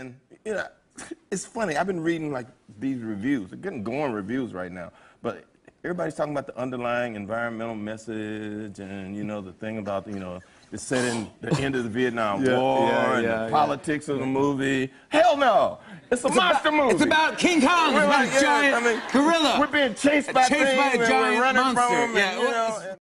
And you know, it's funny. I've been reading like these reviews. They're getting going reviews right now, but everybody's talking about the underlying environmental message and you know the thing about you know the setting the end of the Vietnam Yeah, War yeah, and yeah, the politics of the movie. Hell no! It's a monster movie. It's about King Kong. We're about like, a giant I mean, gorilla. We're being chased by Chased by a giant we're running monster. from them. And, you know,